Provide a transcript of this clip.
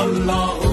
Allah